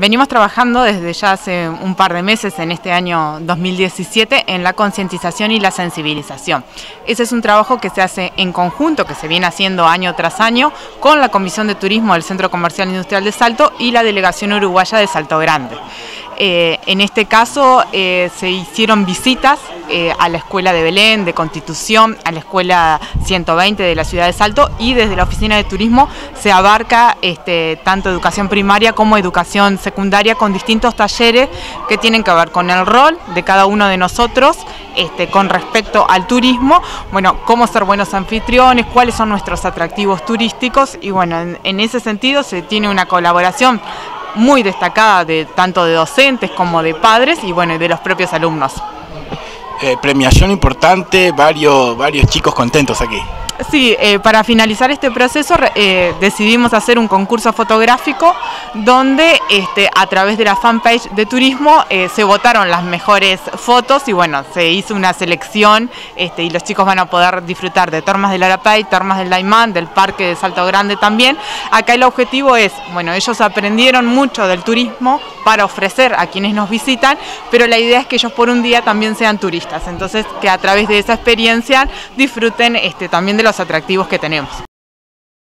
venimos trabajando desde ya hace un par de meses en este año 2017 en la concientización y la sensibilización. Ese es un trabajo que se hace en conjunto, que se viene haciendo año tras año con la Comisión de Turismo del Centro Comercial Industrial de Salto y la Delegación Uruguaya de Salto Grande. Eh, en este caso eh, se hicieron visitas eh, a la Escuela de Belén, de Constitución, a la Escuela 120 de la ciudad de Salto y desde la Oficina de Turismo se abarca este, tanto educación primaria como educación secundaria con distintos talleres que tienen que ver con el rol de cada uno de nosotros este, con respecto al turismo, bueno, cómo ser buenos anfitriones, cuáles son nuestros atractivos turísticos y bueno, en ese sentido se tiene una colaboración muy destacada de tanto de docentes como de padres y bueno, de los propios alumnos. Eh, premiación importante, varios, varios chicos contentos aquí. Sí, eh, para finalizar este proceso eh, decidimos hacer un concurso fotográfico donde este, a través de la fanpage de turismo eh, se votaron las mejores fotos y bueno, se hizo una selección este, y los chicos van a poder disfrutar de Termas del Arapay, Termas del Daimán, del Parque de Salto Grande también. Acá el objetivo es, bueno, ellos aprendieron mucho del turismo para ofrecer a quienes nos visitan, pero la idea es que ellos por un día también sean turistas, entonces que a través de esa experiencia disfruten este, también de los atractivos que tenemos.